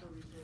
natural resources.